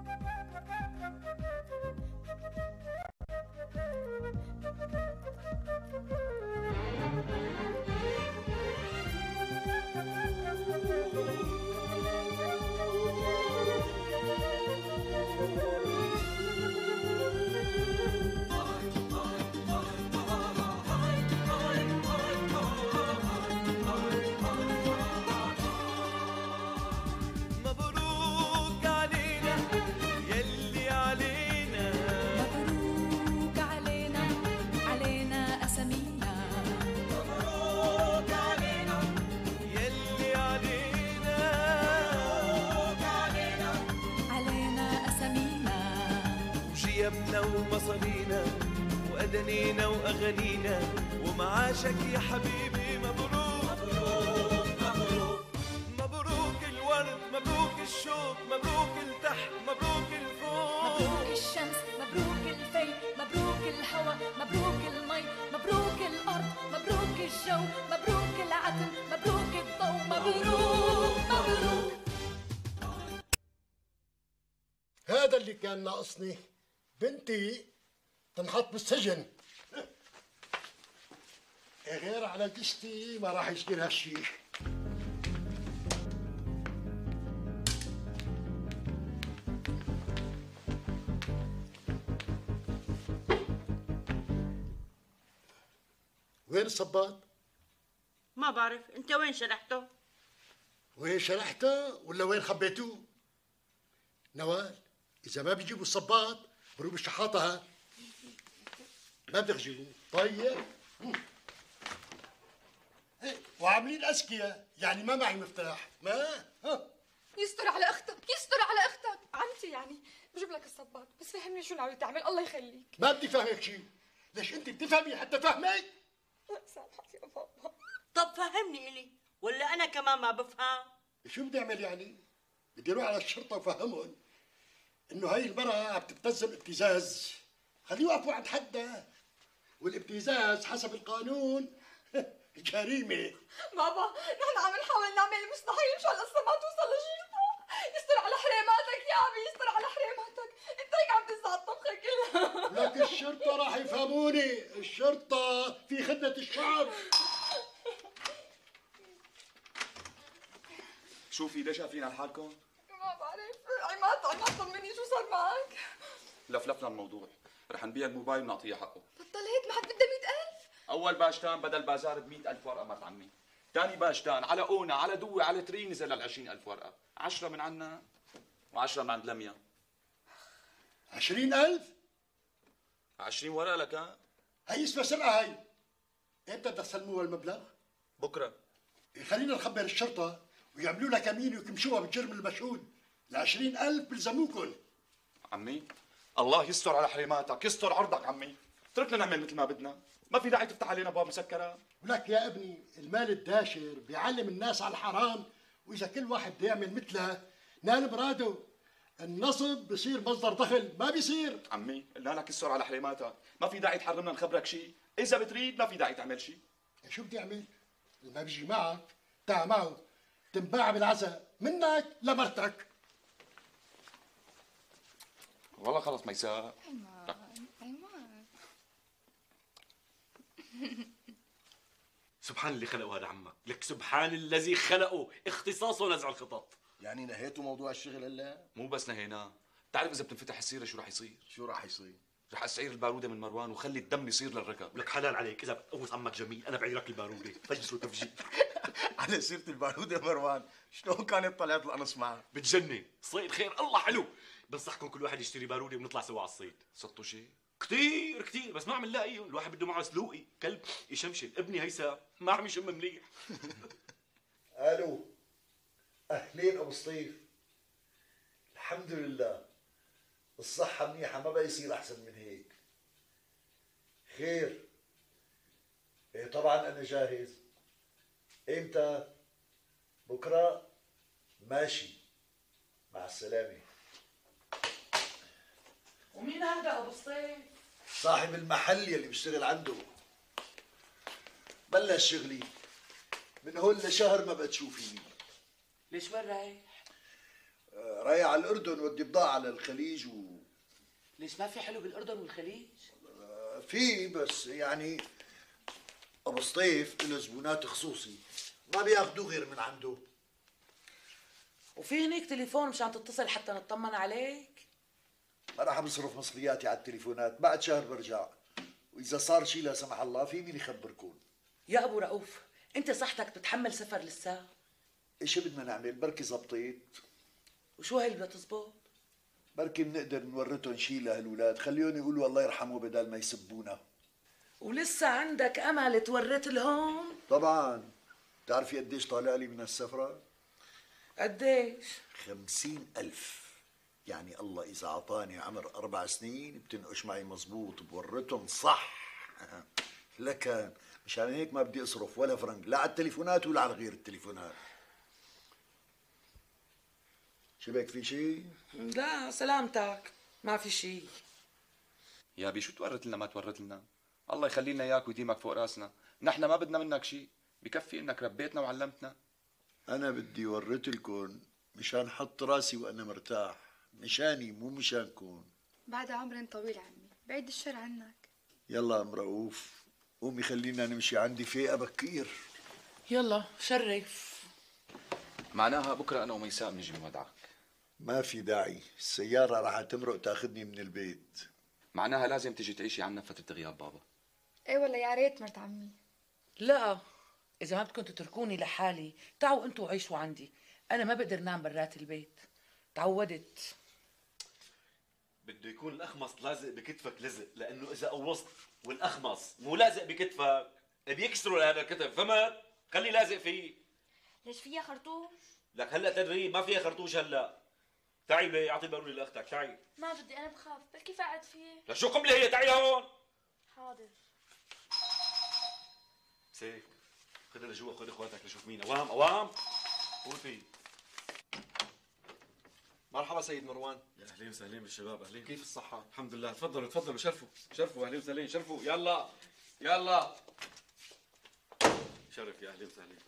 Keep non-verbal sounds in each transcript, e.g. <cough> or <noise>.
مبروك وأدنينا وأغانينا ومعاشك يا حبيبي مبروك. مبروك مبروك مبروك الورد مبروك الشوق مبروك التحت مبروك الفوق. مبروك الشمس مبروك الفي مبروك الهوى مبروك المي مبروك الأرض مبروك الجو مبروك العدل مبروك الضوء. مبروك مبروك. هذا اللي كان ناقصني. بنتي تنحط بالسجن. قشتي ما راح يصير هالشيء وين الصباط؟ ما بعرف انت وين شرحته؟ وين شرحته ولا وين خبيتوه؟ نوال إذا ما بيجيبوا الصباط بروح بالشحاطة ها ما بدك تجيبوه طيب. وعاملين أذكياء يعني ما معي مفتاح. ما؟ ها. يستر على أختك يستر على أختك عمتي يعني بجيب لك الصباط. بس فهمني شو ناوي تعمل الله يخليك. ما بدي فهمك شيء ليش أنت بتفهمي حتى فهمك؟ سامحك يا بابا. طب فهمني إلي ولا أنا كمان ما بفهم؟ شو بدي أعمل يعني؟ بدي أروح على الشرطة وفهمهم إنه هاي المرأة عم تبتزم ابتزاز. خليه يوقفوا عند حدها. والابتزاز حسب القانون جريمة بابا نحن عم نحاول نعمل المستحيل مشان القصة ما توصل لشرطة يستر على حريماتك يا أبي يستر على حريماتك. أنت هيك عم تنسى الطبخة كلها لك الشرطة راح يفهموني. الشرطة في خدمة الشعب. شوفي ليش قافلين على حالكم؟ ما بعرف. عماد عماد طمني. شو صار معك؟ لفلفنا الموضوع. رح نبيع الموبايل ونعطيه حقه. بطل هيك ما حد بده 100000 أول باشتان بدل بازار ب ألف ورقة مرت عمي ثاني باشتان على أونا على دوي على تري نزل لل ألف ورقة. 10 من عنا و10 من عند لميا عشرين ألف؟ 20 ورقة لك ها؟ هي اسمها سرقة هاي. إمتى بدك تسلموها المبلغ؟ بكرة. خلينا نخبر الشرطة ويعملوا لها كمين ويكمشوها بالجرم المشهود. العشرين ألف بلزموكن عمي الله يستر على حريماتك يستر عرضك عمي. اتركنا نعمل مثل ما بدنا. ما في داعي تفتح علينا باب مسكرة. ولك يا ابني المال الداشر بيعلم الناس على الحرام وإذا كل واحد بده يعمل مثله نال مراده. النصب بصير مصدر دخل ما بيصير. عمي قلنا لك يستر على حريماتك ما في داعي تحرمنا نخبرك شيء. إذا بتريد ما في داعي تعمل شيء. شو بدي أعمل؟ اللي ما بيجي معك تعا معه. تنباع بالعزاء منك لمرتك. والله خلص ميساء. <laughs> سبحان اللي خلقه هذا عمك. لك سبحان الذي خلقه. اختصاصه نزع الخطط. يعني نهيتوا موضوع الشغل هلا؟ مو بس نهيناه بتعرف إذا بتنفتح السيرة شو راح يصير؟ شو راح يصير؟ رح أسعير البارودة من مروان وخلي الدم يصير للركب. ولك حلال عليك. إذا بتقوس عمك جميل أنا بعيرك البارودة. فجس وتفجير <laughs> على سيرة البارود يا مروان. شلون كانت طلعت القنص معك بتجنن. صيد خير. الله حلو. بنصحكم كل واحد يشتري بارودة ونطلع سوا على الصيد. صدتوا شيء؟ كثير كثير بس ما عم نلاقيه الواحد بده معه سلوقي. كلب يشمشل. ابني هيثم ما عم يشم مليح <laughs> ألو. أهلين أبو سطيف. الحمد لله. الصحة منيحة. ما بقى يصير أحسن من هيك. خير. إيه طبعا أنا جاهز. إمتى؟ بكرة؟ ماشي. مع السلامة. ومين هذا أبو الصيف؟ صاحب المحل يلي بشتغل عنده بلش شغلي من هون لشهر ما بتشوفيني ليش وين رايح؟ آه، رايح على الأردن ودي بضاعه للخليج و ليش ما في حلو بالأردن والخليج؟ آه، في بس يعني أبو سطيف له زبونات خصوصي ما بياخذوه غير من عنده وفي هنيك تليفون مشان تتصل حتى نطمن عليك ما راح بصرف مصرياتي على التليفونات بعد شهر برجع. وإذا صار شيء لا سمح الله في مين يخبركم يا أبو رؤوف أنت صحتك تتحمل سفر لسا إيش بدنا نعمل؟ بركي زبطيت. وشو هي اللي بدها تزبط بركي بنقدر نورثهم شيء لهالولاد. خليهم يقولوا الله يرحمه بدل ما يسبونا. ولسه عندك أمل تورث لهم؟ طبعا. بتعرفي قديش طالع لي من هالسفرة؟ قديش؟ خمسين ألف. يعني الله إذا أعطاني عمر أربع سنين بتنقش معي مزبوط بورتهم صح. <laughs> لكن مشان هيك ما بدي أصرف ولا فرنك لا على التليفونات ولا على غير التليفونات. شبك في شيء؟ لا سلامتك. ما في شيء يا بي شو تورث لنا ما تورث لنا؟ الله يخلي لنا إياك ويديمك فوق راسنا. نحن ما بدنا منك شيء بكفي إنك ربيتنا وعلمتنا. أنا بدي ورث لكم مشان حط راسي وأنا مرتاح. مشاني مو مشانكم بعد عمر طويل عمي بعيد الشر عنك. يلا أم رؤوف قومي خلينا نمشي عندي فيقة بكير يلا شرف. معناها بكرة أنا وميساء بنجي بنودعك ما في داعي. السيارة راح تمرق تاخذني من البيت. معناها لازم تجي تعيشي عنا فترة غياب بابا. إيه والله يا ريت مرت عمي. لا إذا ما بدكم تتركوني لحالي تعوا أنتوا عيشوا عندي. أنا ما بقدر نام برات البيت. تعودت. بده يكون الأخمص لازق بكتفك لزق لأنه إذا قوصت والأخمص مو لازق بكتفك. بيكسروا هذا الكتف. فهمت؟ خلي لازق فيه. ليش فيها خرطوش؟ لك هلأ تدريب ما فيها خرطوش هلأ. تعي لي أعطي بارولي لأختك تعي. ما بدي أنا بخاف. بلكي فقعت فيه. لشو قبلة هي؟ تعي لهون حاضر. سيف خذها لجوا خذ إخواتك لشوف مين. أوام أوام. قول فيه. مرحبا سيد مروان. يا أهلين وسهلين بالشباب أهلين. كيف الصحة؟ الحمد لله. تفضلوا تفضلوا شرفوا شرفوا أهلين وسهلين شرفوا. يلا يلا. شرف يا أهلين وسهلين.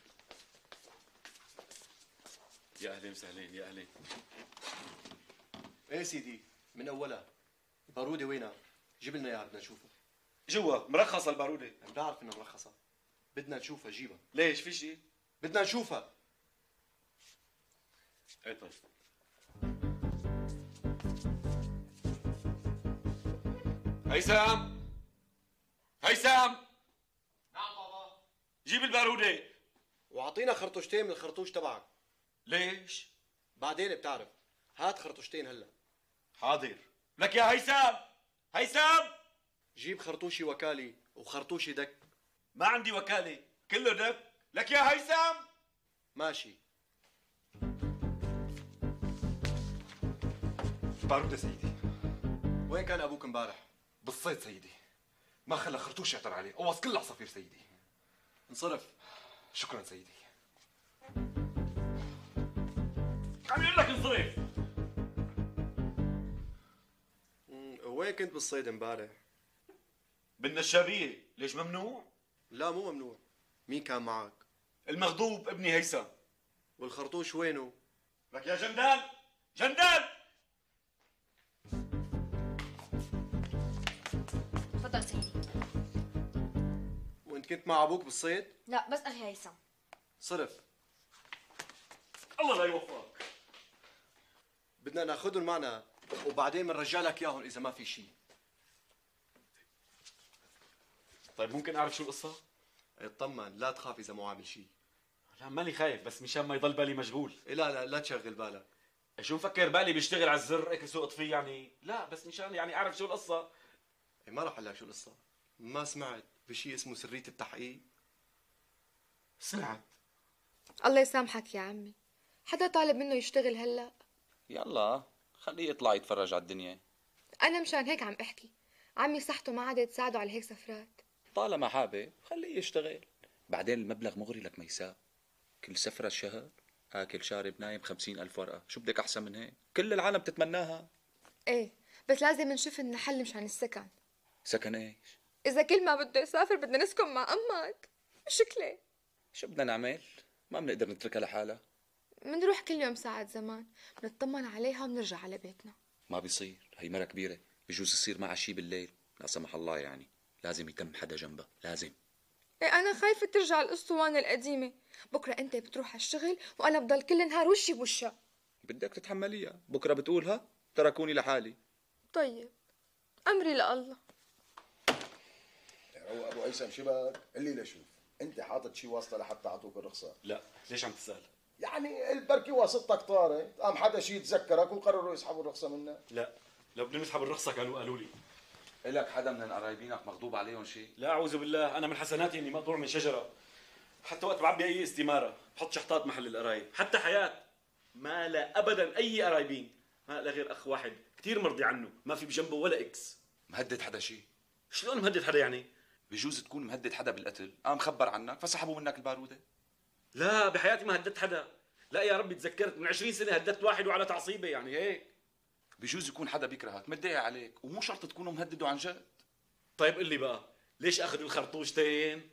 يا أهلين وسهلين يا أهلين. إيه سيدي من اولها البارودة وينها؟ جيب لنا إياها بدنا نشوفها. جوا مرخصة البارودة. أنا بعرف إنها مرخصة. بدنا نشوفها جيبها. ليش؟ في شيء؟ بدنا نشوفها. إيه طيب. هيثم! هيثم! نعم بابا. جيب البارودة. واعطينا خرطوشتين من الخرطوش تبعك. ليش؟ بعدين بتعرف. هات خرطوشتين هلا. حاضر. لك يا هيثم! هيثم! جيب خرطوشي وكالي وخرطوشي دك. ما عندي وكالة. كله دك. لك يا هيثم! ماشي. باروده سيدي. وين كان أبوك امبارح؟ بالصيد سيدي. ما خلى خرطوش يعثر عليه. قوص كل العصافير سيدي. انصرف. شكرا سيدي. عم يقول لك انصرف. وين كنت بالصيد امبارح؟ بالنشابيه ليش ممنوع؟ لا مو ممنوع. مين كان معك؟ المغضوب ابني هيثم. والخرطوش وينه؟ لك يا جندال. جندال! كنت مع أبوك بالصيد؟ لا بس أخي هيثم. صرف. الله لا يوفقك. بدنا ناخذهم معنا وبعدين بنرجع لك إياهم إذا ما في شيء. طيب ممكن أعرف شو القصة؟ اطمن لا تخاف إذا مو عامل شيء. لا ماني خايف بس مشان ما يضل بالي مشغول. إيه لا لا لا تشغل بالك. شو مفكر بالي بيشتغل على الزر هيك سوقت فيه يعني؟ لا بس مشان يعني أعرف شو القصة. إيه ما راح أقول لك شو القصة. ما سمعت. بشيء اسمه سرية التحقيق. سمعت. الله يسامحك يا عمي. حدا طالب منه يشتغل هلأ؟ يلا خليه يطلع يتفرج على الدنيا. أنا مشان هيك عم أحكي. عمي صحته ما عادت تساعده على هيك سفرات. طالما حابب خليه يشتغل. بعدين المبلغ مغري لك ميساء كل سفرة شهر آكل شارب نايم خمسين ألف ورقة. شو بدك أحسن من هيك؟ كل العالم تتمناها إيه بس لازم نشوف لنا حل مشان السكن. سكن إيش؟ إذا كل ما بده يسافر بدنا نسكن مع أمك. مشكله شو بدنا نعمل؟ ما بنقدر نتركها لحالها. منروح كل يوم ساعة زمان. بنطمن عليها وبنرجع على بيتنا. ما بيصير. هي مرة كبيرة. بجوز يصير معها شي بالليل. لا سمح الله يعني. لازم يتم حدا جنبها. لازم. إيه أنا خايفة ترجع الأسطوانة القديمة. بكرة أنت بتروح على الشغل وأنا بضل كل نهار وشي بوشها. بدك تتحمليها. بكرة بتقولها تركوني لحالي. طيب. أمري لله. هو أبو هيثم شبك اللي لشوف أنت حاطط شي واسطة لحتى أعطوك الرخصة؟ لا. ليش عم تسأل؟ يعني البركي واسطتك طارت قام حدا شي يتذكرك وقرروا يسحبوا الرخصة منك؟ لا. لو بدنا نسحب الرخصة كانوا قالوا لي. إلك حدا من قرايبينك مغضوب عليهم شيء لا أعوذ بالله. أنا من حسناتي إني مقطوع من شجرة. حتى وقت بعبي أي استمارة بحط شحطات محل القرايب. حتى حياة ما لا ابدا أي قرايبين. ما لا غير أخ واحد كثير مرضي عنه. ما في بجنبه ولا إكس. مهدد حدا شيء شلون مهدد حدا يعني؟ بجوز تكون مهدد حدا بالقتل؟ قام خبر عنك فسحبوا منك البارودة. لا بحياتي ما هددت حدا. لا يا ربي تذكرت من 20 سنة هددت واحد وعلى تعصيبة يعني هيك. بجوز يكون حدا بيكرهك متضايق عليك ومو شرط تكونوا مهددوا عن جد. طيب قل لي بقى ليش اخذوا الخرطوشتين؟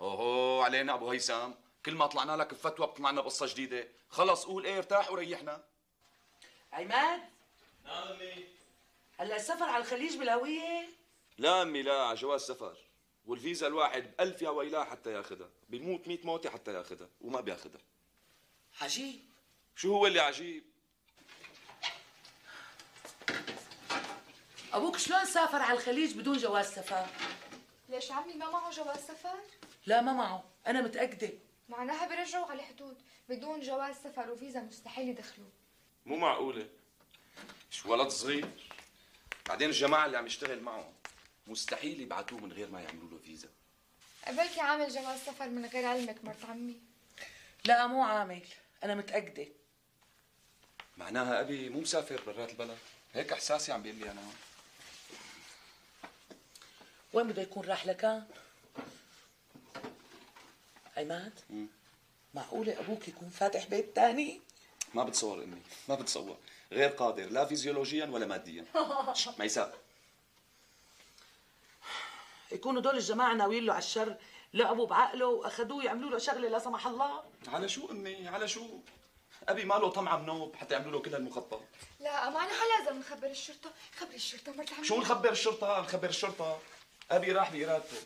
اوه علينا أبو هيثم. كل ما طلعنا لك بفتوى بطلعنا بقصه جديدة. خلص قول إيه ارتاح وريحنا. عماد؟ نعم أمي. هلأ السفر على الخليج بالهوية؟ لا أمي لا على جواز سفر والفيزا الواحد بألف يا ويلاه حتى ياخذها بيموت 100 موتة حتى ياخذها وما بياخذها عجيب. شو هو اللي عجيب؟ أبوك شلون سافر على الخليج بدون جواز سفر؟ ليش عمي ما معه جواز سفر؟ لا ما معه. أنا متأكدة. معناها بيرجعوا على الحدود. بدون جواز سفر وفيزا مستحيل يدخلوه مو معقولة؟ شو ولد صغير. بعدين الجماعة اللي عم يشتغل معهم. مستحيل يبعتوه من غير ما يعملوا له فيزا. بلكي عامل جواز سفر من غير علمك مرت عمي. لا مو عامل. أنا متأكدة. معناها أبي مو مسافر برات البلد. هيك إحساسي عم بيقول لي أنا. وين بده يكون راح لكان؟ عماد معقولة أبوك يكون فاتح بيت تاني؟ ما بتصور امي ما بتصور. غير قادر. لا فيزيولوجيا ولا ماديا. <laughs> ميساء يكونوا دول الجماعة ناويين له على الشر لعبوا بعقله وأخذوه يعملوا له شغلة لا سمح الله. على شو أمي؟ على شو؟ أبي ماله طمعه بنوب حتى يعملوا له كل هالمخطط لا معناها لازم نخبر الشرطة. خبر الشرطة مرت عمي شو نخبر الشرطة؟ نخبر الشرطة. أبي راح بإرادته.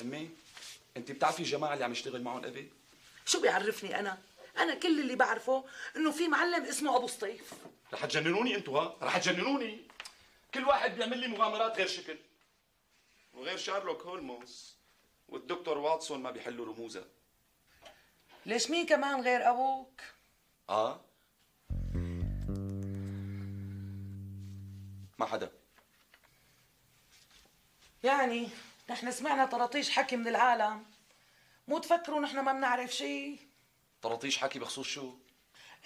أمي أنت بتعرفي الجماعة اللي عم يشتغل معهم أبي؟ شو بيعرفني أنا؟ أنا كل اللي بعرفه إنه في معلم اسمه أبو سطيف. رح تجننوني أنتوا ها؟ رح تجننوني. كل واحد بيعمل لي مغامرات غير شكل. وغير شارلوك هولمز والدكتور واتسون ما بيحلوا رموزها ليش مين كمان غير أبوك؟ آه. ما حدا. يعني نحن سمعنا طراطيش حكي من العالم. مو تفكروا نحن ما بنعرف شيء طرطيش حكي بخصوص شو؟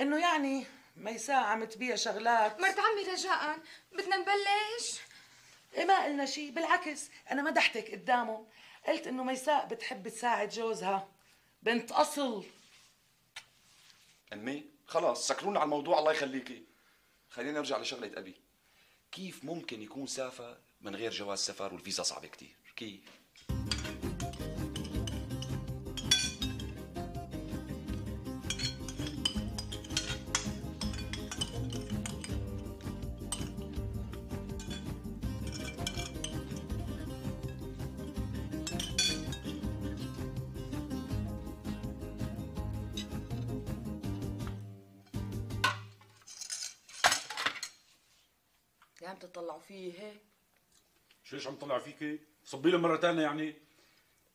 إنه يعني ميساء عم تبيع شغلات. مرت عمي رجاء. بدنا نبلش. ما قلنا شيء بالعكس أنا مدحتك قدامه. قلت إنه ميساء بتحب تساعد جوزها. بنت أصل. أمي خلاص سكرونا على الموضوع الله يخليكي. خلينا نرجع لشغلة أبي. كيف ممكن يكون سافر من غير جواز سفر والفيزا صعبة كتير؟ كيف؟ تطلعوا فيه هيك؟ شو ليش عم تطلع فيكي؟ صبي له مرة ثانية يعني.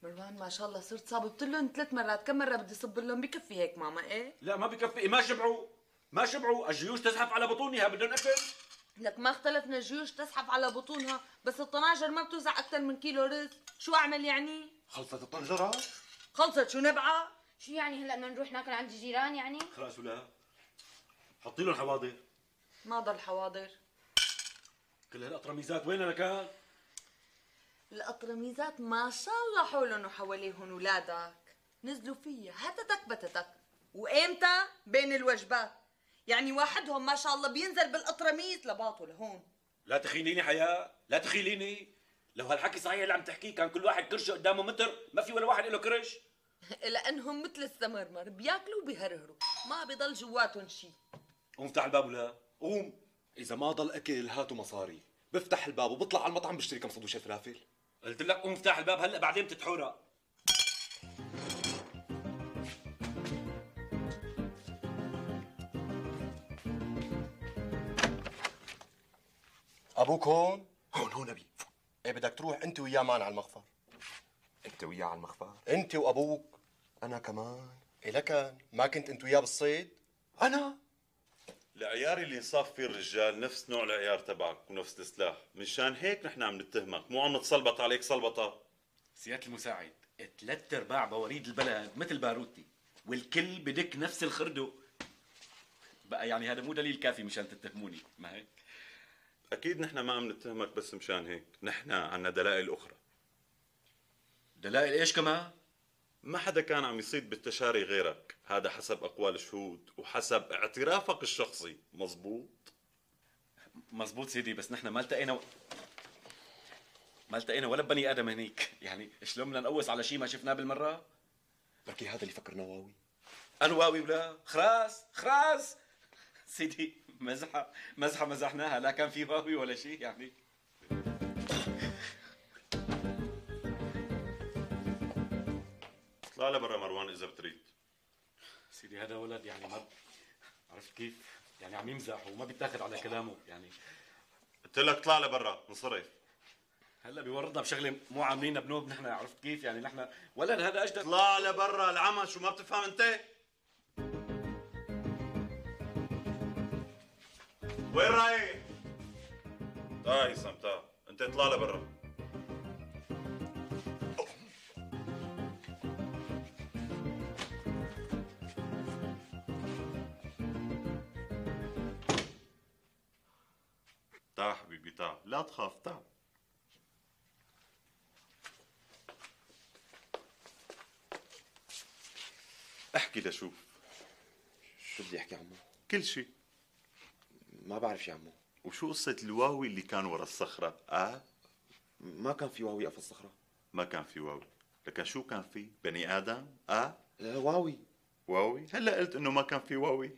مروان ما شاء الله صرت صاببت لهم ثلاث مرات كم مرة بدي صب لهم؟ بكفي هيك ماما إيه؟ لا ما بكفي ما شبعوا ما شبعوا. الجيوش تزحف على بطونها بدهم أكل. لك ما اختلفنا الجيوش تزحف على بطونها بس الطناجر ما بتوزع أكثر من كيلو رز. شو أعمل يعني؟ خلصت الطنجرة؟ خلصت. شو نبعة؟ شو يعني هلأ بدنا نروح ناكل عند الجيران يعني؟ خلاص ولا؟ حطي لهم حواضر. ما ضل حواضر. كل هالقطرميزات وين كان؟ القطرميزات ما شاء الله حولهم وحواليهم ولادك. نزلوا فيها هتتك بتتك. وإمتى؟ بين الوجبات. يعني واحدهم ما شاء الله بينزل بالقطرميز لباطه لهون لا تخيليني حياة لا تخيليني. لو هالحكي صحيح اللي عم تحكيه كان كل واحد كرشه قدامه متر ما في ولا واحد له كرش <laughs> لأنهم مثل السمرمر بياكلوا وبيهرهروا ما بضل جواتهم شيء قوم افتح الباب ولا؟ قوم. إذا ما ضل أكل هاتوا مصاري. بفتح الباب وبطلع على المطعم بشتري كم سندويشه فلافل قلت لك قوم افتح الباب هلأ بعدين بتتحورق أبوك هون؟ هون هون أبي. إيه بدك تروح أنت وياه معنا على المخفر. أنت وياه على المخفر؟ أنت وأبوك. أنا كمان. إيه لكن ما كنت أنت وياه بالصيد؟ أنا؟ العيار اللي انصاف فيه الرجال نفس نوع العيار تبعك ونفس السلاح. مشان هيك نحن عم نتهمك. مو عم نتسلبط عليك سلبطة. سيادة المساعد ثلاث أرباع بواريد البلد مثل باروتي والكل بدك نفس الخردو بقى يعني هذا مو دليل كافي مشان تتهموني. ما هيك؟ أكيد نحن ما عم نتهمك بس مشان هيك. نحن عنا دلائل أخرى. دلائل إيش كمان؟ ما حدا كان عم يصيد بالتشاري غيرك. هذا حسب أقوال الشهود وحسب اعترافك الشخصي. مزبوط مزبوط سيدي بس نحن ما التقينا و... ما التقينا ولا بني آدم هنيك. يعني شلون بدنا نقوس على شيء ما شفناه بالمرة؟ بركي هذا اللي فكرنا واوي. أنا واوي ولا؟ خراس خراس سيدي مزحة مزحة مزحناها. لا كان في واوي ولا شيء يعني. اطلع لبرا مروان إذا بتريد. سيدي هذا ولد يعني ما عرفت كيف؟ يعني عم يمزح وما بيتاخذ على كلامه يعني. قلت لك اطلع لبرا انصرف هلا بيورطنا بشغلة مو عاملينها بنوب نحن عرفت كيف؟ يعني نحن ولد هذا أجدد. اطلع لبرا العمى شو ما بتفهم أنت؟ وين رايح؟ تعال هيثم تعال أنت اطلع لبرا. تعال لا تخاف تعال احكي لشوف شو بدي أحكي عمو كل شيء ما بعرف يا عمو وشو قصة الواوي اللي كان ورا الصخرة؟ آه؟ ما كان في واوي قفل الصخرة ما كان في واوي، لكن شو كان في؟ بني آدم؟ آه؟ لا واوي واوي؟ هلا قلت إنه ما كان في واوي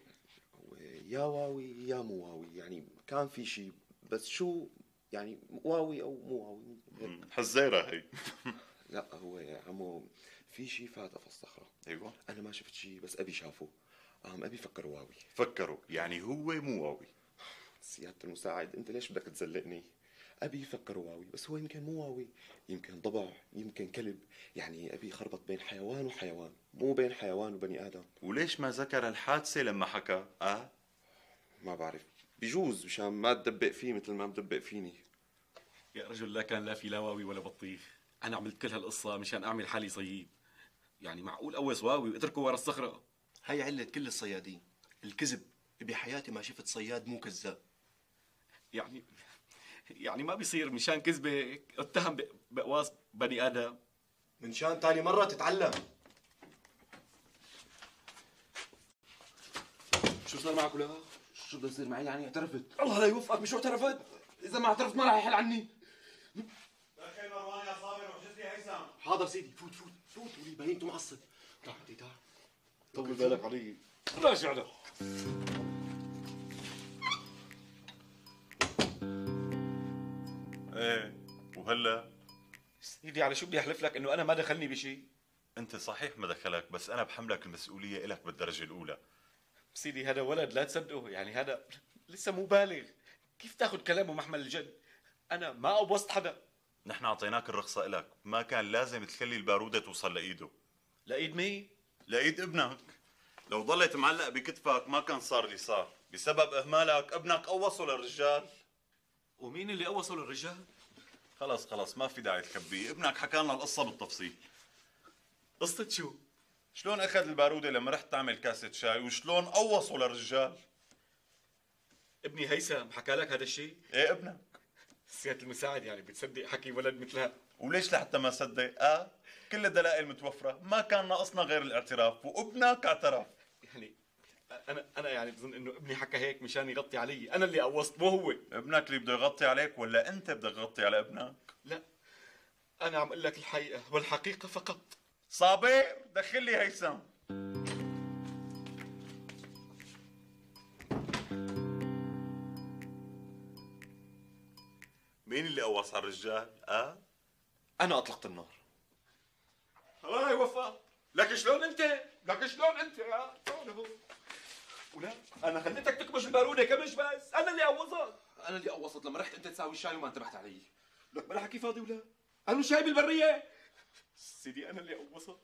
يا واوي يا مو واوي يعني كان في شيء بس شو يعني واوي أو مو واوي؟ حزيرة هي. <laughs> لا هو يا عمو في شيء فات قفل الصخرة. أيوه. أنا ما شفت شيء بس أبي شافه قام أبي فكر واوي. فكروا. يعني هو مو واوي. سيادة المساعد أنت ليش بدك تزلقني؟ أبي فكر واوي بس هو يمكن مو واوي. يمكن ضبع يمكن كلب. يعني أبي خربط بين حيوان وحيوان مو بين حيوان وبني آدم. وليش ما ذكر الحادثة لما حكى؟ آه؟ ما بعرف. بجوز مشان ما تدبق فيه مثل ما مدبق فيني. يا رجل لا كان لا في لا واوي ولا بطيخ. أنا عملت كل هالقصة مشان أعمل حالي صيد يعني معقول قوس واوي واتركه ورا الصخرة؟ هي علة كل الصيادين. الكذب بحياتي ما شفت صياد مو كذاب. يعني يعني ما بيصير مشان كذبة اتهم ب- بقواص بني آدم. من شان تاني مرة تتعلم. شو صار معك ولا شو بده يصير معي؟ يعني اعترفت. الله لا يوفقك مش اعترفت؟ إذا ما اعترفت ما راح يحل عني. دخل مروان يا صابر وحجز لي هيثم حاضر سيدي فوت فوت فوت ولي باين معصب تعال. تعال طول بالك علي. راجع له إيه وهلا؟ سيدي على شو بدي أحلف لك؟ إنه أنا ما دخلني بشيء أنت صحيح ما دخلك بس أنا بحملك المسؤولية إلك بالدرجة الأولى. سيدي هذا ولد لا تصدقه يعني هذا لسه مو بالغ كيف تاخذ كلامه محمل الجد؟ أنا ما ابوظت حدا. نحن أعطيناك الرخصة إلك. ما كان لازم تخلي البارودة توصل لإيده. لايد مين لقيت ابنك. لو ضلت معلق بكتفك ما كان صار اللي صار. بسبب إهمالك ابنك قوصه للرجال ومين اللي قوصه للرجال خلص خلص ما في داعي تخبيه. ابنك حكى لنا القصة بالتفصيل. قصة شو؟ شلون أخذ البارودة لما رحت تعمل كاسة شاي؟ وشلون قوصه للرجال؟ ابني هيثم حكى لك هذا الشيء؟ إيه ابنك. سيادة المساعد يعني بتصدق حكي ولد مثلها وليش لحتى ما صدق؟ آه كل الدلائل متوفرة. ما كان ناقصنا غير الاعتراف وابنك اعترف. يعني أنا أنا يعني بظن إنه ابني حكى هيك مشان يغطي علي. أنا اللي قوصت مو هو. ابنك اللي بده يغطي عليك ولا أنت بدك تغطي على ابنك؟ لا. أنا عم أقول لك الحقيقة والحقيقة فقط. صابر دخل لي هيثم مين اللي قوص على الرجال؟ أه؟ أنا أطلقت النار الله يوفق لك شلون أنت؟ لك شلون أنت؟ أه؟ ولا أنا خليتك تكبش البارونة كبش بس أنا اللي قوصت أنا اللي قوصت لما رحت أنت تساوي الشاي وما انتبهت علي لك بلا حكي فاضي ولا؟ أنا شاي بالبرية سيدي أنا اللي قوصت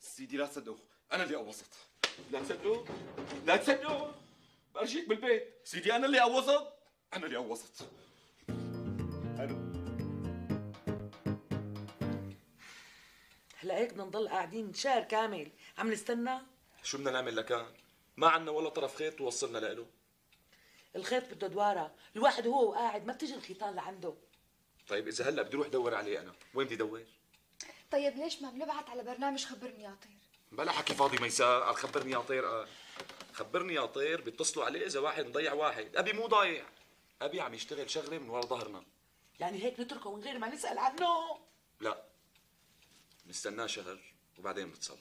سيدي لا تصدقه أنا اللي قوصت لا تصدقوا لا تصدقوا. برجيك بالبيت. سيدي أنا اللي قوصت أنا اللي قوصت هلا هيك بدنا نضل قاعدين شهر كامل. عم نستنى؟ شو بدنا نعمل لكان ما عنا ولا طرف خيط توصلنا له الخيط بده دوارة. الواحد وهو قاعد ما بتيجي الخيطان لعنده. طيب إذا هلا بدي أروح دور عليه أنا. وين بدي دور؟ طيب ليش ما بنبعت على برنامج خبرني يا طير؟ بلا حكي فاضي ميساء قال خبرني يا طير قال خبرني يا طير بيتصلوا عليه إذا واحد مضيع واحد. أبي مو ضايع. أبي عم يشتغل شغلة من ورا ظهرنا. يعني هيك نتركه من غير ما نسأل عنه؟ لا. نستناه شهر وبعدين بنتصرف.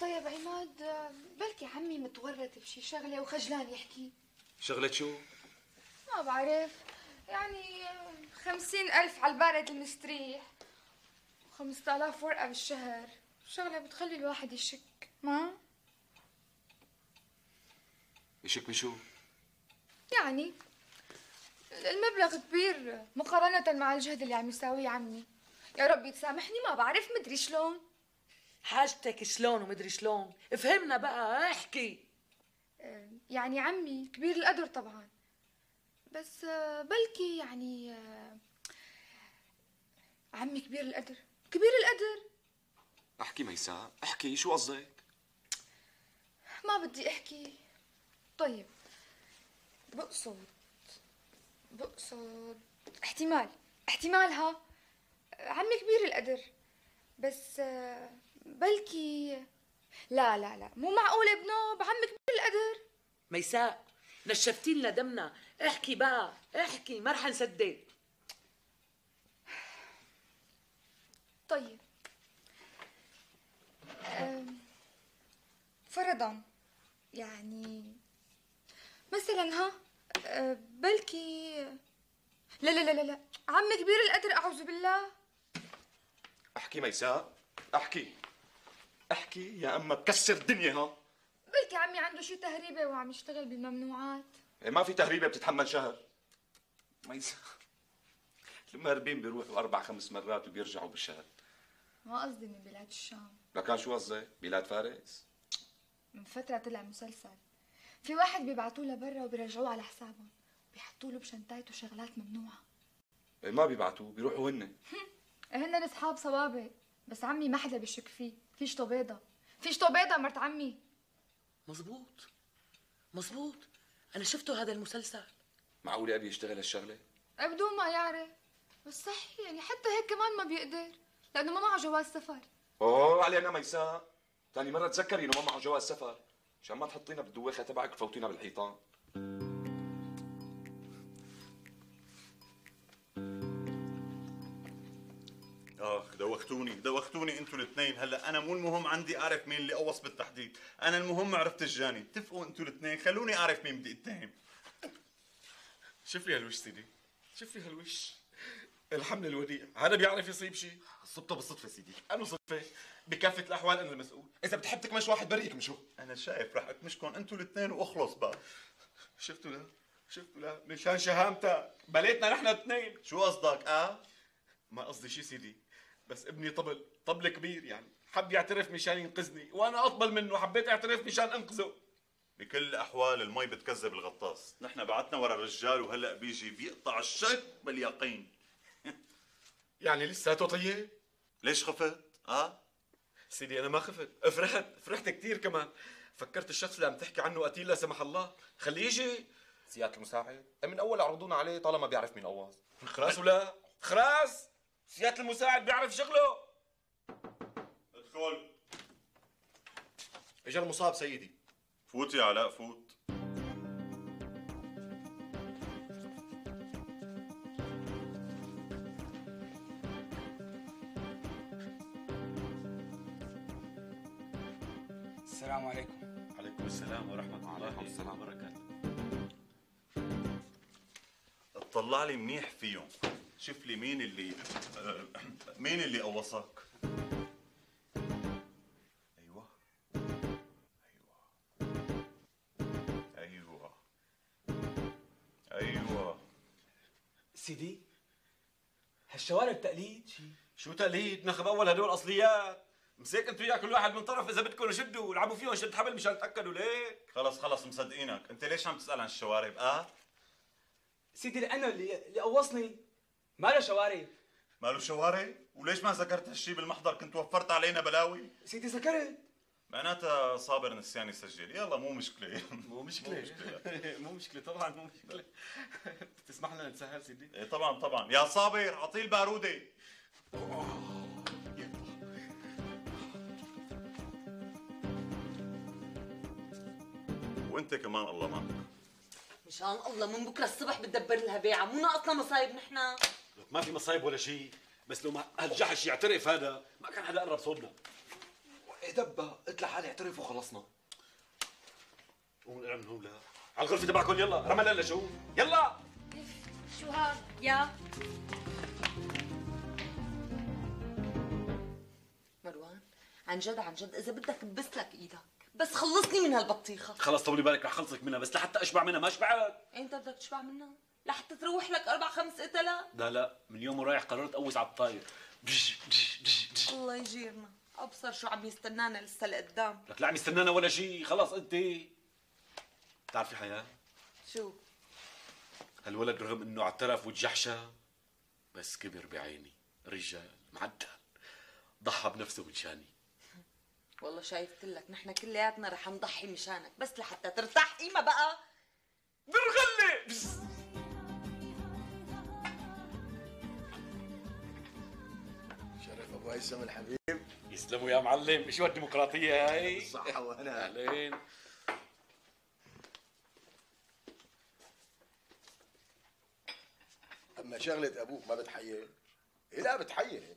طيب عماد آه، بلكي عمي متورط بشي شغلة وخجلان يحكي. شغلة شو؟ ما بعرف. يعني آه، خمسين ألف على البارد المستريح. وخمسة آلاف ورقة بالشهر شغلة بتخلي الواحد يشك ما؟ يشك بشو؟ يعني المبلغ كبير مقارنة مع الجهد اللي عم يساويه عمي. يا ربي تسامحني ما بعرف مدري شلون. حاجتك شلون ومدري شلون؟ افهمنا بقى احكي. آه، يعني عمي كبير القدر طبعا. بس آه، بلكي يعني آه، عمي كبير القدر. كبير القدر. احكي ميساء احكي شو قصدك؟ ما بدي احكي. طيب بقصد بقصد احتمال احتمالها عمي كبير القدر بس بلكي لا لا لا مو معقول ابنه بعمي كبير القدر. ميساء نشفتي لنا دمنا. احكي بقى احكي ما رح نصدق. طيب. فرضا يعني مثلا ها أه، بلكي لا لا لا لا عمي كبير القدر أعوذ بالله. احكي ميساء احكي احكي يا أما بكسر الدنيا ها. بلكي عمي عنده شي تهريبة وعم يشتغل بالممنوعات إيه ما في تهريبة بتتحمل شهر. ميساء المهربين بيروحوا أربع خمس مرات وبيرجعوا بالشهر. ما قصدي من بلاد الشام. لكان شو قصدك؟ بلاد فارس؟ من فترة طلع مسلسل. في واحد بيبعتوه لبرا وبيرجعوه على حسابهم. بيحطوا له بشنطايته شغلات ممنوعة. إيه ما بيبعتوا بيروحوا هن. <laughs> هن اصحاب صوابع. بس عمي ما حدا بيشك فيه. في شطو بيضة في شطو بيضة مرت عمي. مزبوط مزبوط أنا شفته هذا المسلسل. معقول ابي يشتغل هالشغلة؟ بدون ما يعرف. بس صحي يعني حتى هيك كمان ما بيقدر. لأنه ما معه جواز سفر. أوه علينا ميساء ثاني مرة تذكري إنه ما معه جواز سفر. عشان ما تحطينا بالدويخة تبعك وتفوتينا بالحيطان. اخ دوختوني دوختوني أنتوا الاثنين. هلا أنا مو المهم عندي أعرف مين اللي قوص بالتحديد. أنا المهم عرفت الجاني. اتفقوا أنتوا الاثنين. خلوني أعرف مين بدي اتهم شوف لي هالوش سيدي. شوف لي هالوش. الحمل الوديع. هذا بيعرف يصيب شيء. صبته بالصدفة سيدي. أنا صدفة. بكافة الأحوال أنا المسؤول. إذا بتحب تكمش واحد بريك مشو. أنا شايف رح اكمشكم أنتوا الاثنين وأخلص بقى. شفتوا لا؟ شفتوا لا؟ مشان شهامتك بليتنا نحن اثنين. شو قصدك؟ آه؟ ما قصدي شي سيدي. بس ابني طبل. طبل كبير يعني. حب يعترف مشان ينقذني. وأنا أطبل منه. حبيت أعترف مشان أنقذه. بكل الاحوال المي بتكذب الغطاس. نحن بعتنا ورا الرجال وهلأ بيجي بيقطع الشك باليقين. يعني لساته طيب ليش خفت؟ آه سيدي أنا ما خفت. فرحت فرحت كثير كمان. فكرت الشخص اللي عم تحكي عنه قتيل لا سمح الله. خليه يجي. سياده المساعد من أول عرضونا عليه طالما بيعرف مين قواص خلاص ولا؟ خلاص. سياده المساعد بيعرف شغله. ادخل إجا المصاب سيدي. فوت يا علاء فوت. السلام وبركاته. اطلع لي منيح فيهم. شوف لي مين اللي آه، مين اللي قوصك أيوه. أيوه. أيوه. أيوه. سيدي هالشوارع تقليد؟ شو تقليد؟ نخب أول هدول أصليات. مسك أنتوا وياه كل واحد من طرف إذا بدكم شدوا العبوا فيهم شد حبل مشان تاكدوا ليك خلص خلص مصدقينك. انت ليش عم تسأل عن الشوارب؟ آه؟ سيدي أنا اللي اللي قوصني ما له شوارب. ماله شوارب؟ وليش ما ذكرت هالشي بالمحضر؟ كنت وفرت علينا بلاوي. سيدي ذكرت. معناتها صابر نسيان يسجل يلا <laughs> مو مشكلة مو مشكلة. <laughs> مو مشكلة. طبعا مو مشكلة. <laughs> تسمح لنا نتسهل سيدي؟ إيه طبعا طبعا. يا صابر أعطيه البارودة. وانت كمان الله معك مشان الله من بكره الصبح بتدبر لها بيعة مو ناقصنا مصايب نحن. لك ما في مصايب ولا شيء بس لو ما هالجحش يعترف هذا ما كان حدا قرب صوبنا إيه دبا قلت لحالي اعترف وخلصنا قوم نقرا من هون لا. على الغرفة تبعكم يلا. رمى لا شو؟ يلا. شو هاد؟ يا. مروان عن جد عن جد إذا بدك ببس لك إيدك. بس خلصني من هالبطيخة. خلص طولي بالك رح خلصك منها بس لحتى أشبع منها ما شبعت إنت بدك تشبع منها؟ لحتى تروح لك أربع خمس قتلات لا لا من يوم ورايح قررت أوز على الطاير. الله يجيرنا. أبصر شو عم يستنانا لسه لقدام. لك لا عم يستنانا ولا شيء خلص أنت. بتعرفي حياة؟ شو؟ هالولد رغم إنه اعترف وتجحشى بس كبر بعيني. رجال معدل. ضحى بنفسه مشاني والله شايفت لك نحن كلياتنا رح نضحي مشانك بس لحتى ترتاح قيمه بقى. برغلة شرف أبو هيثم الحبيب. يسلموا يا معلم شو هالديمقراطية هاي؟ صحة وهنا اهلين أما شغلة أبوك ما بتحير إيه لا بتحير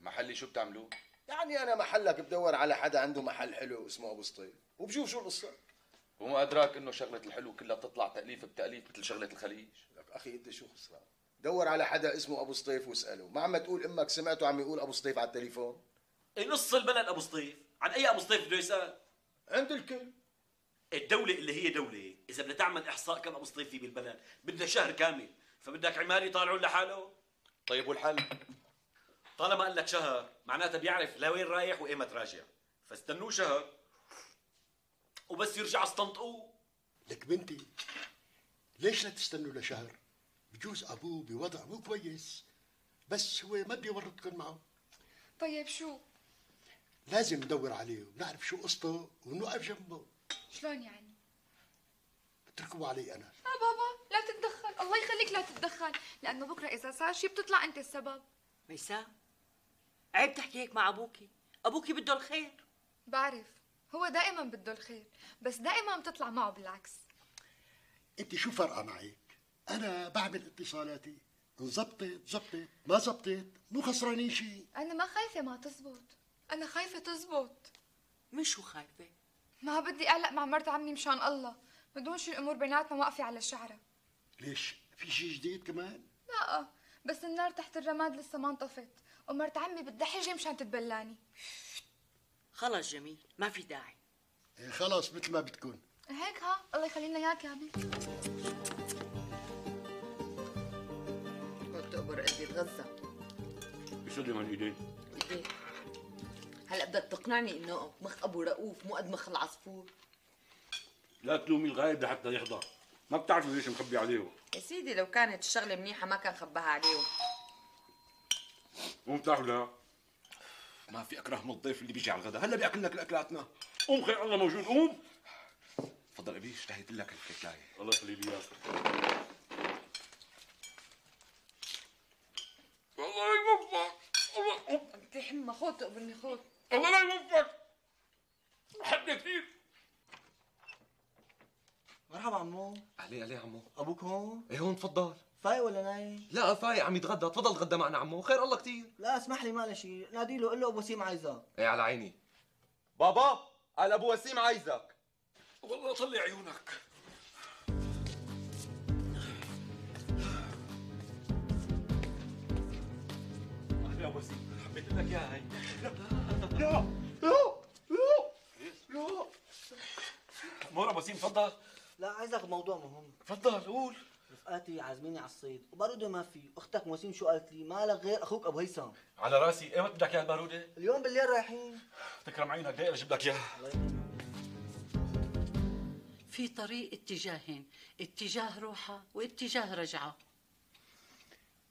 محلي شو بتعملوه؟ يعني أنا محلك بدور على حدا عنده محل حلو اسمه أبو سطيف وبشوف شو القصة. وما أدراك إنه شغلة الحلو كلها بتطلع تأليف بتأليف مثل شغلة الخليج؟ لك أخي أنت شو خسران؟ دور على حدا اسمه أبو سطيف واسأله. ما عم تقول أمك سمعته عم يقول أبو سطيف على التليفون؟ إيه نص البلد أبو سطيف. عن أي أبو سطيف بده يسأل؟ عند الكل. الدولة اللي هي دولة. إذا بدها تعمل إحصاء كم أبو سطيف في بالبلد؟ بدها شهر كامل. فبدك عمال يطالعون لحاله؟ طيب والحل؟ طالما قال لك شهر معناتها بيعرف لوين رايح وإيمت راجع فاستنوه شهر وبس يرجع استنطقوه. لك بنتي ليش لا تستنوا لشهر؟ بجوز أبوه بوضع مو كويس بس هو ما بده يورطكم معه. طيب شو؟ لازم ندور عليه ونعرف شو قصته ونوقف جنبه. شلون يعني؟ اتركوا علي أنا. لا بابا لا تتدخل. الله يخليك لا تتدخل. لأنه بكرة إذا صار شيء بتطلع أنت السبب. ميساء عيب تحكي هيك مع أبوكي. أبوكي بده الخير. بعرف هو دائما بده الخير بس دائما بتطلع معه بالعكس. أنت شو فرقة معك؟ أنا بعمل اتصالاتي. انزبطت زبطت ما زبطت مو خسرانين شيء أنا ما خايفة ما تزبط. أنا خايفة تزبط. من شو خايفة؟ ما بدي اعلق مع مرت عمي مشان الله. بدون شي الأمور بيناتنا واقفة على الشعره ليش؟ في شيء جديد كمان؟ لا بس النار تحت الرماد لسه ما انطفت. ومرت عمي بدها حجه مشان تتبلاني. خلص جميل ما في داعي. إيه خلاص مثل ما بتكون. هيك ها؟ الله يخلي لنا إياك يا ابي كنت تقبر قلبي تغذى يسلم عن ايدين ايديك هلا بدك تقنعني إنه مخ أبو رؤوف مو قد مخ العصفور؟ لا تلومي الغايب لحتى يحضر. ما بتعرفي ليش مخبي عليه يا سيدي لو كانت الشغلة منيحة ما كان خباها عليهم. قوم تاكل لا ما في أكره من الضيف اللي بيجي على الغداء. هلا بيأكل لك الاكلاتنا قوم خير الله موجود قوم. تفضل أبي اشتهيت لك الكيكايه الله يخلي لي إياك. الله يوفقك الله انت حمى خذ تقبلني خذ الله لا يوفقك حد كثير. مرحبا عمو. اهلين اهلين عمو. أبوك هون إيه هون تفضل. فايق ولا نايم؟ لا فايق عم يتغدى. تفضل تغدى معنا عمو. خير الله كثير لا اسمح لي ما شيء نادي له قل له أبو وسيم عايزك. إيه على عيني. بابا قال أبو وسيم عايزك. والله طلع عيونك. أبو سيم حبيت لك اياها هي لا لا لا لا. مور أبو سيم تفضل. لا عايزك بموضوع مهم. تفضل قول. رفقاتي عازميني على الصيد. وبارودة ما في. أختك موسيم شو قالت لي؟ ما لك غير أخوك أبو هيثم. على رأسي. ايمت بدك إياها الباروده اليوم بالليل رايحين. تكرم عينك دقيقه أجيب لك إياها؟ في طريق اتجاهين. اتجاه روحة واتجاه رجعة.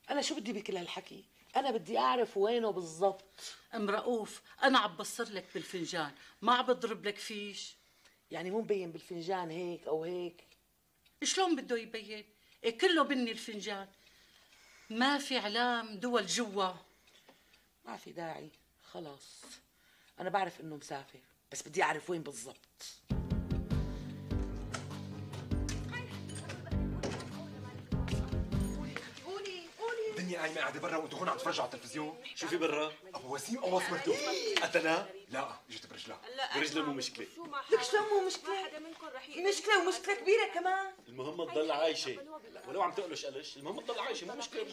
أنا شو بدي بكل هالحكي؟ أنا بدي أعرف وينه بالضبط. أم رؤوف أنا عم بصر لك بالفنجان. ما عم بضرب لك فيش. يعني مو مبين بالفنجان هيك أو هيك؟ شلون بده يبين؟ كله بني الفنجان. ما في علام دول جوا. ما في داعي. خلاص. أنا بعرف إنه مسافر بس بدي أعرف وين بالضبط. الدنيا قايمة قاعدة برا وأنتم هون عم تتفرجوا على التلفزيون. شو في برا؟ أبو وسيم قوص مرته قتلها؟ لا اجت برجلها برجله مو مشكلة. لك شلون مو مشكلة؟ مشكلة ومشكلة كبيرة كمان. المهم تضل عايشة. ولو عم تقلش قلش. المهم تضل عايشة مو مشكلة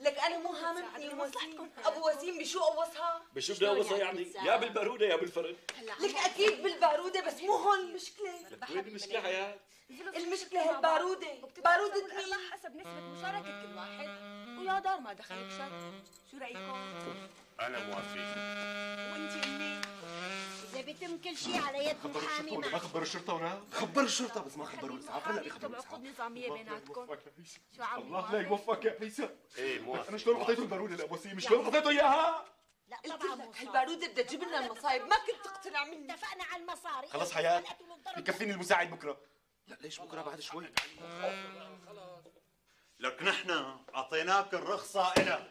لك أنا مو هاممني وسيم أبو وسيم بشو قوصها؟ بشو بدي اقوصها يعني يا بالبارودة يا بالفرن لك أكيد بالبارودة بس مو هون المشكلة وين المشكلة حياه؟ المشكلة البارودة. بارودة مين؟ حسب نسبة مشاركة كل واحد. ويا دار ما دخلك شر. شو رأيكم؟ أنا موافق. وانت امي بيتم كل شيء على يد محامي ما معك خبروا الشرطة هنا خبر الشرطة بس ما خبروا الاسعاف هلا بيخبروا يكتب عقود نظامية بيناتكم. شو عم الله لا يوفقك يا عيسى. إيه موافق. أنا شلون اعطيته البارود لابو وسيم شلون اعطيته إياها؟ لا قلت طبعا لك هالبارودة بدها تجيب لنا المصايب. ما كنت تقتنع مني. اتفقنا على المصاري. خلص حياة. يكفيني المساعد بكرة. لا ليش بكرة؟ بعد شوي. لك نحن اعطيناك الرخصة إلك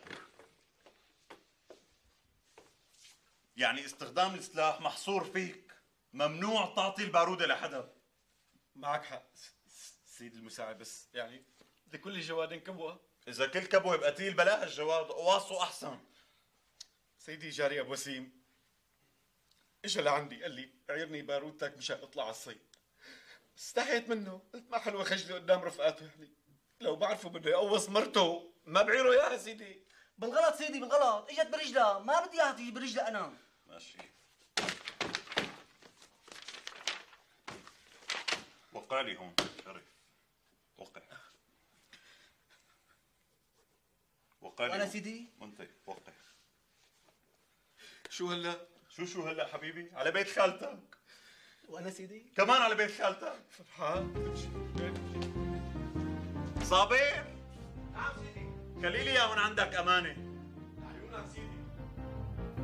يعني استخدام السلاح محصور فيك ممنوع تعطي البارودة لحدا. معك حق. سيد المساعد بس يعني لكل جواد كبوة. إذا كل كبوة بقتيل بلاها الجواد قواصه أحسن. سيدي جاري أبو وسيم اجى لعندي قال لي عيرني بارودتك مشان أطلع على الصيد. استحيت منه قلت ما حلوة خجلي قدام رفقاته. يعني لو بعرفه بده يقوص مرته ما بعيره. اياها سيدي بالغلط سيدي بالغلط. إجت برجلها ما بدي اياها تيجي برجلها أنا. ماشي. وقع لي هون شرف وقع. وقع لي وأنا هون. سيدي. وانت وقع. شو هلا؟ شو شو هلا حبيبي؟ على بيت خالتك. وأنا سيدي. كمان على بيت خالتك. فرحان صابر. خلي لي اياه من عندك أمانة.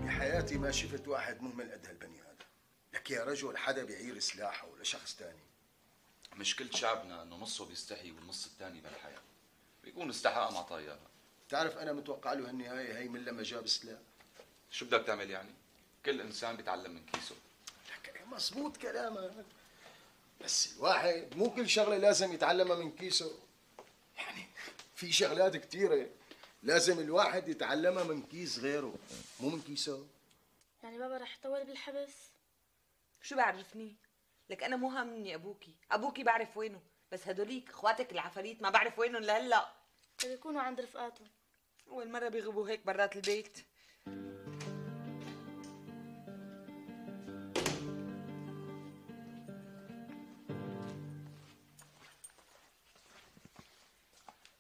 بحياتي ما شفت واحد مهمل قد هالبني هذا لك يا رجل حدا بيعير سلاحه لشخص تاني. مشكلة شعبنا انه نصه بيستحي والنص الثاني بالحياة. بيكون استحقها ما طايرها بتعرف أنا متوقع له هالنهاية هي من لما جاب سلاح. شو بدك تعمل يعني؟ كل إنسان بيتعلم من كيسه. مزبوط كلامك. بس الواحد مو كل شغلة لازم يتعلمها من كيسه. يعني في شغلات كثيره لازم الواحد يتعلمها من كيس غيره مو من كيسه يعني بابا رح يطول بالحبس؟ شو بعرفني؟ لك أنا مو هامني أبوكي. أبوكي بعرف وينه بس هدوليك إخواتك العفاريت ما بعرف وينهم لهلا بيكونوا عند رفقاتهم. أول مرة بيغيبوا هيك برات البيت.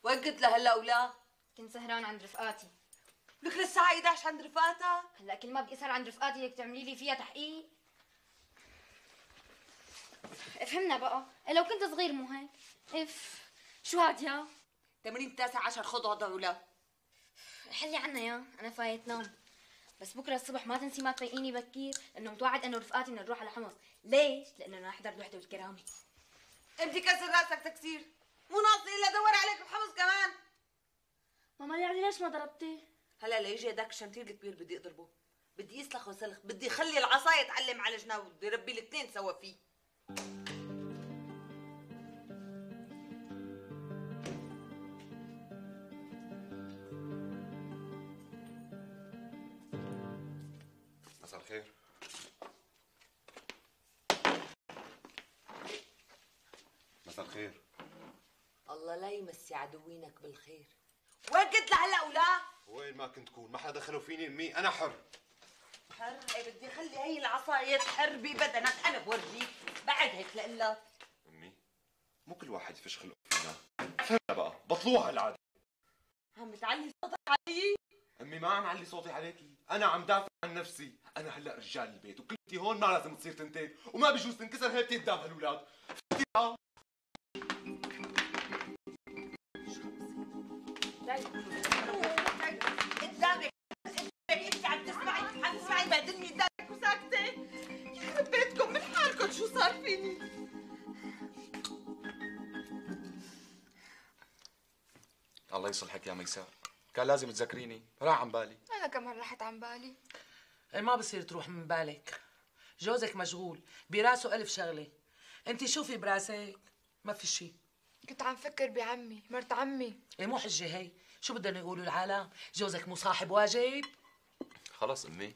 وين كنت لهلا ولا؟ كنت سهران عند رفقاتي. لك للساعة 11 عند رفقاتك؟ هلا كل ما بدي اسهر عند رفقاتي هيك تعملي لي فيها تحقيق. افهمنا بقى. لو كنت صغير مو هيك؟ إف شو هاد يا تمرين التاسع عشر خذ وضع ولا حلي عنا يا أنا فايت نوم. بس بكرة الصبح ما تنسي ما تفيقيني بكير لأنه متوعد إنه رفقاتي بدنا نروح على حمص. ليش؟ لأنه أنا أحضر الوحدة والكرامة. انت كسر رأسك تكسير. مو ناقص إلا أدور عليك بحمص كمان. ماما يعني ليش ما ضربتي؟ هلا ليجي هداك الشنطير الكبير بدي اضربه بدي يسلخ وسلخ بدي خلي العصا يتعلم على جناوي بدي ربي الاثنين سوا فيه. مساء الخير. مساء الخير. الله لا يمسي عدوينك بالخير. وين كنت لهلا ولا؟ وين ما كنت كون ما حدا دخلوا فيني امي أنا حر. حر؟ إيه بدي خلي هي العصاية تحر ببدنك أنا بورجيك بعد هيك لقلك أمي مو كل واحد يفش خلقه فينا. فهمنا بقى بطلوها العادة. عم تعلي صوتك علي؟ أمي ما عم علي صوتي عليكي. أنا عم دافع عن نفسي. أنا هلأ رجال البيت وكلتي هون ما لازم تصير تنتين وما بيجوز تنكسر هيبتي قدام هالولاد قدامك قدامك انت عم تسمعي عم تسمعي قدامك يخرب بيتكم من حالكم شو صار فيني الله يصلحك يا ميساء. كان لازم تذكريني. راح عن بالي. أنا كمان راحت عن بالي. إيه ما بصير تروح من بالك. جوزك مشغول براسه ألف شغلة. أنت شوفي براسك؟ ما في شيء كنت عم فكر بعمي مرت عمي. إيه مو حجة هي. شو بدهم يقولوا العالم؟ جوزك مو صاحب واجب؟ خلص أمي.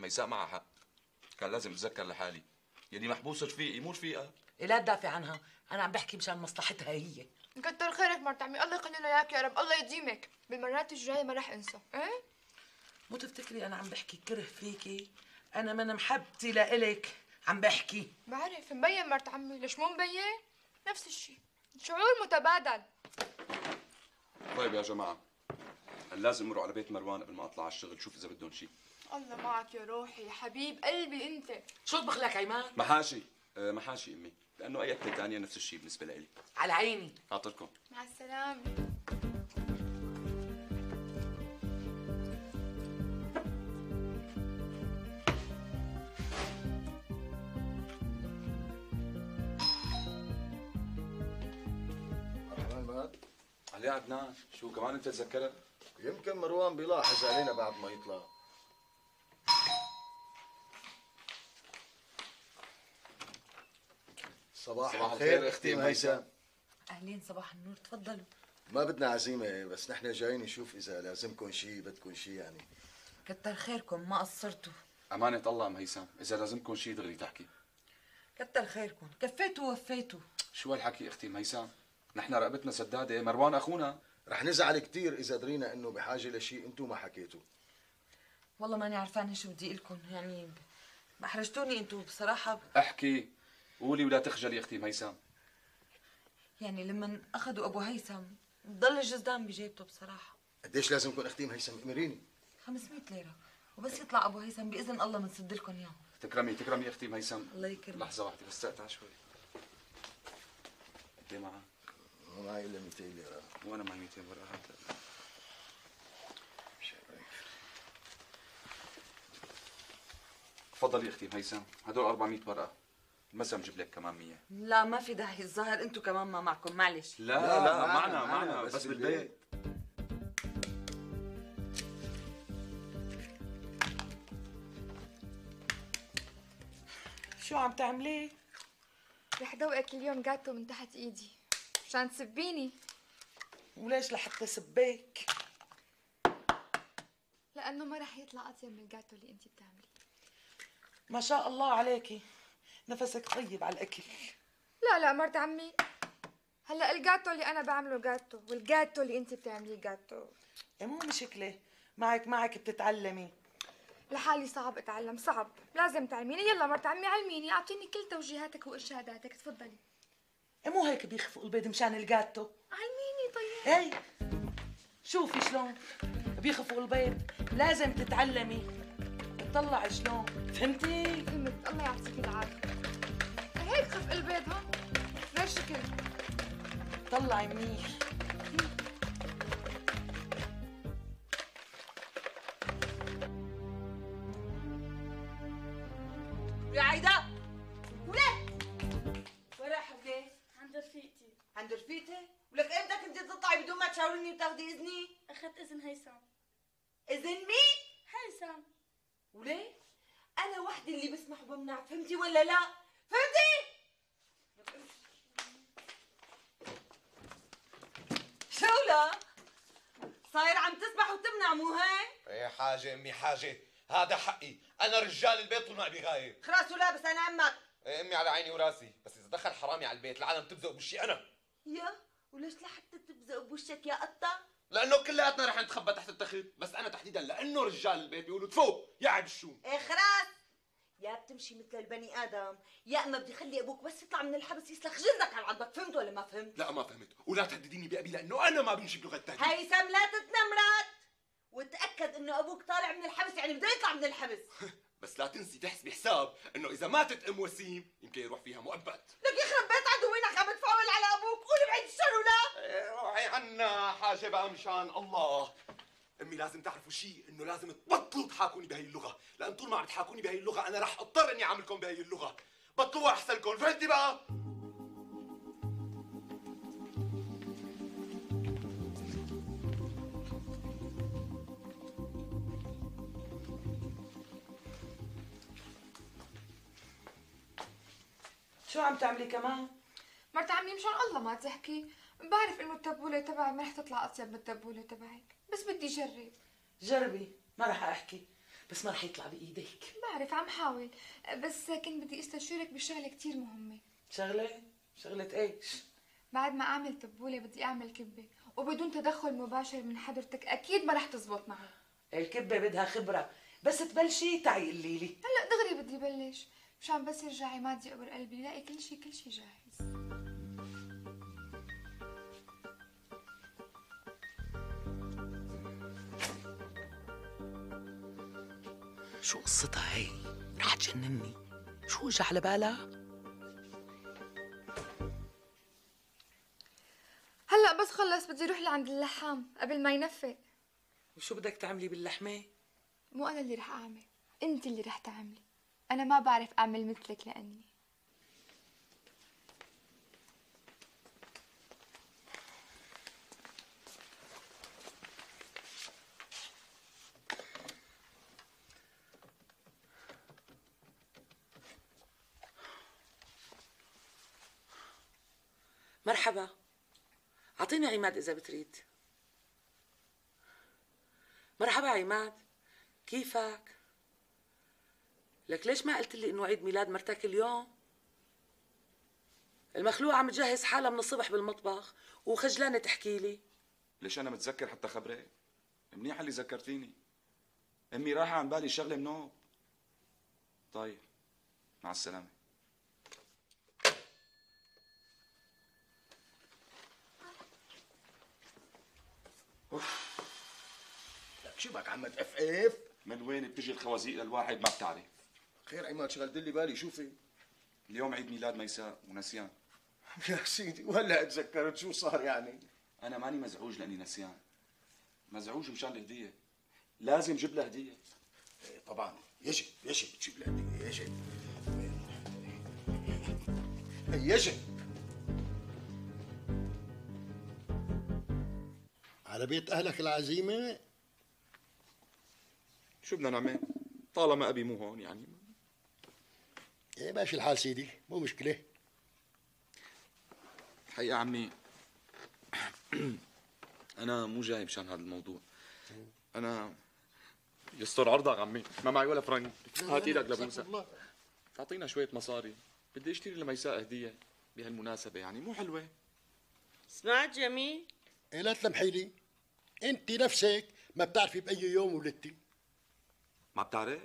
ميساء معها حق. كان لازم أتذكر لحالي. يلي محبوس رفيقي مو رفيقها إيه لا تدافع عنها. أنا عم بحكي مشان مصلحتها هي. كتر خيرك مرت عمي الله يخلي لنا إياك يا رب. الله يديمك. بالمرات الجاية ما رح أنسى. إيه؟ مو تفتكري أنا عم بحكي كره فيكي؟ أنا من محبتي لإلك عم بحكي. بعرف. مبين مرت عمي ليش مو مبين؟ نفس الشيء شعور متبادل. طيب يا جماعة لازم امرق على بيت مروان قبل ما أطلع على الشغل شوف إذا بدهم شيء الله معك يا روحي يا حبيب قلبي أنت. شو بخلك عيمان محاشي آه، محاشي أمي لأنه أي أكلة ثانية نفس الشيء بالنسبة لي على عيني. خاطركم مع السلامة. علي عدنان شو كمان انت تذكرها يمكن مروان بيلاحظ علينا بعد ما يطلع. صباح, صباح الخير أختي ميسم. أهلين صباح النور تفضلوا. ما بدنا عزيمة بس نحن جايين نشوف إذا لازمكم شيء بدكم شيء يعني. كتر خيركم ما قصرتوا. أمانة الله ام هيثم إذا لازمكم شيء دغري تحكي. كتر خيركم كفيتوا ووفيتوا. شو هالحكي أختي ميسام نحن رقبتنا سدادة. مروان أخونا. رح نزعل كثير إذا درينا إنه بحاجة لشيء أنتم ما حكيتوا والله ماني عرفانه شو بدي لكم يعني محرجتوني أنتوا بصراحة. أحكي. قولي ولا تخجلي أختي ميسام. يعني لما أخذوا أبو هيثم ضل الجزدان بجيبته بصراحة. قديش لازمكم أختي هيثم امريني 500 ليرة. وبس يطلع أبو هيثم بإذن الله بنسد لكم اياهم تكرمي تكرمي أختي ميسم الله يكرمك. لحظة واحدة بس تقطع شوي قد إيه معك؟ ما معي إلا 200 ليرة. وأنا معي 200 ورقه هات. تفضلي أختي ميسم هدول 400 ورقه المسا بجيب لك كمان 100 لا ما في داعي الظاهر أنتم كمان ما معكم معلش. لا لا, لا معنا معنا بس, بس بالبيت. شو عم تعملي؟ رح دوقك اليوم جاتو من تحت إيدي. مشان تسبيني. وليش لحتى سبيك؟ لأنه ما رح يطلع أطيب من الجاتو اللي انت بتعمليه. ما شاء الله عليكي. نفسك طيب على الأكل. لا لا مرت عمي. هلأ الجاتو اللي أنا بعمله جاتو والجاتو اللي انت بتعمليه جاتو. إيه مو مشكلة. معك معك بتتعلمي. لحالي صعب أتعلم صعب. لازم تعلميني. يلا مرت عمي علميني. أعطيني كل توجيهاتك وإرشاداتك. تفضلي. مو هيك بيخفقوا البيض مشان الجاتو؟ علميني طيب؟ اي شوفي شلون بيخفقوا البيض. لازم تتعلمي تطلعي شلون. فهمتي؟ فهمت الله يعطيك العافية. هيك خف البيض ها؟ غير شكل طلعي منيح. تشاوريني وتاخذي اذني؟ أخذت إذن هيثم اذن مين؟ هيثم وليه؟ أنا وحدي اللي بسمح وبمنع فهمتي ولا لا؟ فهمتي؟ شو لا؟ صاير عم تسمح وتمنع مو هيك؟ إيه حاجة أمي حاجة هذا حقي أنا رجال البيت طول ما أبي غايب خلاص ولابس أنا أمك إيه أمي على عيني وراسي بس إذا دخل حرامي على البيت العالم تبزق بوشي أنا يا وليش لحتى تبزق بوشك يا قطة؟ لأنه كلياتنا رح نتخبى تحت التخت بس أنا تحديدا لأنه رجال البيت بيقولوا تفو يا عيب الشوم. إيه خلاص. يا بتمشي مثل البني آدم. يا إما بدي خلي أبوك بس يطلع من الحبس يسلخ جلدك على عضك فهمت ولا ما فهمت؟ لا ما فهمت. ولا تهدديني بأبي لأنه أنا ما بمشي بلغة التهديد. هيثم لا تتنمرت وتأكد إنه أبوك طالع من الحبس يعني بده يطلع من الحبس. <laughs> بس لا تنسي تحسبي حساب إنه إذا ماتت أم وسيم يمكن يروح فيها مؤبد. لك يخرب بيت عدوينك عم تفاول على أبوك قول بعيد الشر ولا؟ روحي عنا حاجة بقى مشان الله. أمي لازم تعرفوا شيء إنه لازم تبطلوا تحاكوني بهي اللغة. لأن طول ما عم تحاكوني بهي اللغة أنا رح أضطر إني اعاملكم بهي اللغة. بطلوها احسن لكم فهمتي بقى؟ شو عم تعملي كمان؟ مرت عمي مشان الله ما تحكي. بعرف إنه التبولة تبعي ما رح تطلع أطيب من التبولة تبعك. بس بدي جرب. جربي. ما رح أحكي. بس ما رح يطلع بايدك بعرف عم حاول. بس كنت بدي أستشيرك بشغلة كتير مهمة. شغلة؟ شغلة إيش؟ بعد ما أعمل تبولة بدي أعمل كبة. وبدون تدخل مباشر من حضرتك أكيد ما رح تزبط معي. الكبة بدها خبرة. بس تبلشي تعي قولي لي هلأ دغري بدي بلش. مشان بس يرجع عماد يقبر قلبي يلاقي كل شيء كل شيء جاهز. شو قصتها هي؟ رح تجنني. شو اجى على بالها؟ هلأ بس خلص بدي أروح لعند اللحام قبل ما ينفق. وشو بدك تعملي باللحمة؟ مو أنا اللي رح أعمل أنت اللي رح تعملي. أنا ما بعرف أعمل مثلك لأني مرحبا اعطيني عماد إذا بتريد. مرحبا عماد كيفك؟ لك ليش ما قلت لي إنه عيد ميلاد مرتك اليوم؟ المخلوقة عم تجهز حالها من الصبح بالمطبخ وخجلانة تحكي لي. ليش أنا متذكر حتى خبرك منيح اللي ذكرتيني. أمي رايحه عن بالي شغلة منوب طيب مع السلامه لك شو بك عم تقفقف من وين بتجي الخوازيق للواحد ما بتعرف. خير عماد شغلت لي بالي شو في اليوم عيد ميلاد ميساء ونسيان. <laughs> يا سيدي وهلا تذكرت شو صار يعني. أنا ماني مزعوج لأني نسيان. مزعوج مشان الهدية. لازم جيب لها هدية. إيه طبعا. يجب يجب تجيب لها هدية يجب. يجب. على بيت أهلك العزيمة؟ شو بدنا نعمل؟ طالما أبي مو هون يعني. إيه ماشي الحال سيدي مو مشكلة. الحقيقة عمي أنا مو جاي مشان هذا الموضوع. أنا يستر عرضك عمي. ما معي ولا فرنك. هات إيدك لبوسه تعطينا شوية مصاري. بدي أشتري لميساء هدية بهالمناسبة يعني. مو حلوة. سمعت جميل. إيه لا تلمحي لي. انت نفسك ما بتعرفي بأي يوم ولدتي. ما بتعرف؟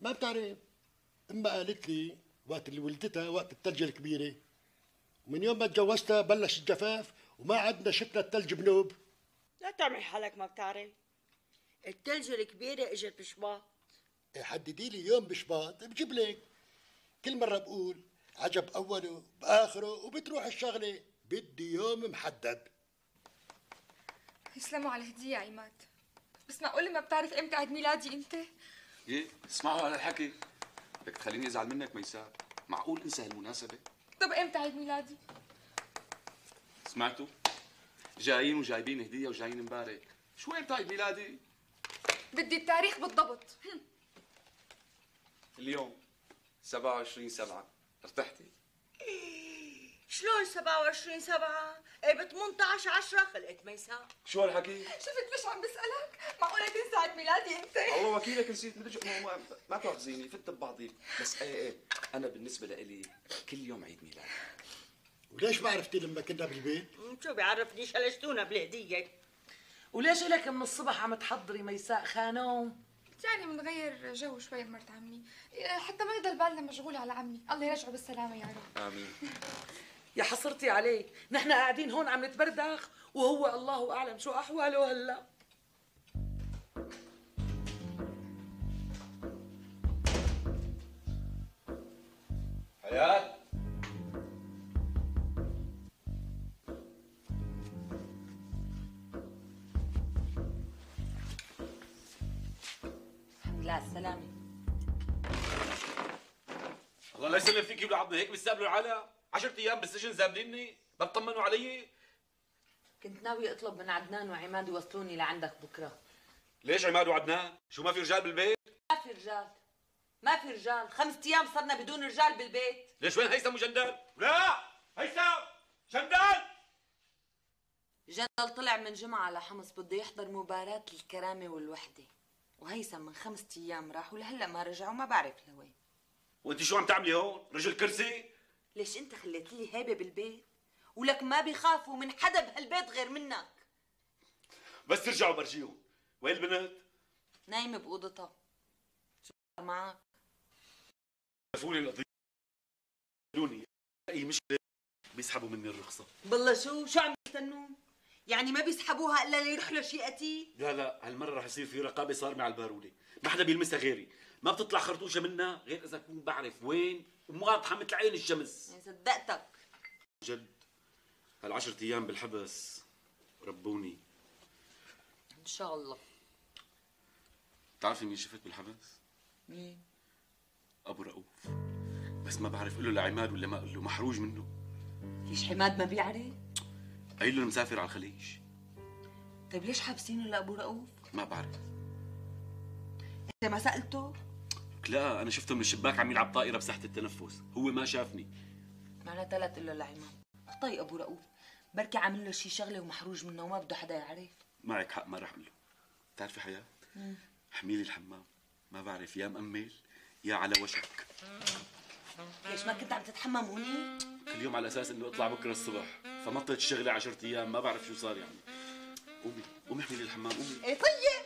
ما بتعرف. أما قالت لي وقت اللي ولدتها وقت الثلج الكبيرة ومن يوم ما تجوزتها بلش الجفاف وما عدنا شفنا الثلج بنوب. لا تعمل حالك ما بتعرف. التلج الكبيرة إجت بشباط. إيه حددي لي يوم بشباط بجيب لك. كل مرة بقول عجب أوله بآخره وبتروح الشغلة. بدي يوم محدد. يسلموا على الهديه يا عماد. بس معقول ما بتعرف إمتى عيد ميلادي؟ انت إيه؟ اسمعوا على الحكي. بدك تخليني أزعل منك ميساء معقول انسى هالمناسبه طب إمتى عيد ميلادي؟ سمعتوا؟ جايين وجايبين هدية وجايين مبارك شو إمتى عيد ميلادي؟ بدي التاريخ بالضبط. اليوم 27 7 ارتحتي؟ شلون 27 7 إيه ب 18 10 خلقت ميساء شو هالحكي؟ شفت ليش عم بسألك؟ معقولة تنسى عيد ميلادي أنت؟ الله وكيلك نسيت. مدري ما, ما, ما تاخذيني فت ببعضي بس إيه إيه أنا بالنسبة لإلي كل يوم عيد ميلاد. وليش ما عرفتي لما كنا بالبيت؟ شو بيعرفني؟ شلشتونا بالهدية وليش إلك من الصبح عم تحضري ميساء خانوم؟ يعني بنغير جو شوي مرت عمي. حتى ما يضل بالنا مشغولة على عمي. الله يرجعه بالسلامة يا رب. آمين. <laughs> يا حصرتي عليك. نحن قاعدين هون عم نتبردخ وهو الله أعلم شو أحواله هلأ. حياة. الحمد لله على السلامة. الله لا يسلم فيك ولاد عضنا هيك بيستقبلوا العالم 10 أيام بالسجن زابليني بطمنوا علي. كنت ناوي أطلب من عدنان وعماد يوصلوني لعندك بكرة. ليش عماد وعدنان؟ شو ما في رجال بالبيت؟ ما في رجال. ما في رجال. خمس أيام صرنا بدون رجال بالبيت. ليش وين هيثم وجندال؟ لا! هيثم! جندال! جندل طلع من جمعة على حمص بده يحضر مباراة الكرامة والوحدة. وهيثم من خمسة أيام راح ولهلا ما رجع وما بعرف لوين. وأنت شو عم تعملي هون؟ رجل كرسي؟ ليش أنت خليت لي هيبة بالبيت؟ ولك ما بيخافوا من حدا بهالبيت غير منك. بس ترجعوا برجيهم. وين البنت نايمة بأوضتها. شو معك شافوني القضية. قالوني أي مشكلة؟ بيسحبوا مني الرخصة. بالله شو؟ شو عم يستنون يعني ما بيسحبوها إلا ليروح له شيء قتيل لا لا هالمرة رح يصير في رقابة صارمة على البارولة ما حدا بيلمسها غيري. ما بتطلع خرطوشة منها غير إذا أكون بعرف وين ومواضحة مثل عين الشمس. يعني صدقتك. جد هالعشرة أيام بالحبس ربوني. إن شاء الله. بتعرفي مين شفت بالحبس؟ مين؟ أبو رؤوف. بس ما بعرف قله لعماد ولا ما قله له محروج منه. ليش حماد ما بيعرف؟ قايل له مسافر على الخليج. طيب ليش حابسينه لأبو رؤوف؟ ما بعرف. انت ما سألته لك لا أنا شفته من الشباك عم يلعب طائرة بساحة التنفس. هو ما شافني. معناتها لا تقول له لعماد طيب أبو رؤوف. بركي عامل له شي شغلة ومحروج منه وما بده حدا يعرف. معك حق ما رح أقول له بتعرفي حياة؟ حميلي الحمام. ما بعرف يا مأمل يا على وشك. ليش ما كنت عم تتحمم هوني كل يوم على أساس انه أطلع بكرة الصبح. فمطت الشغلة 10 أيام. ما بعرف شو صار يعني. قومي قومي احملي الحمام قومي. إيه طيب.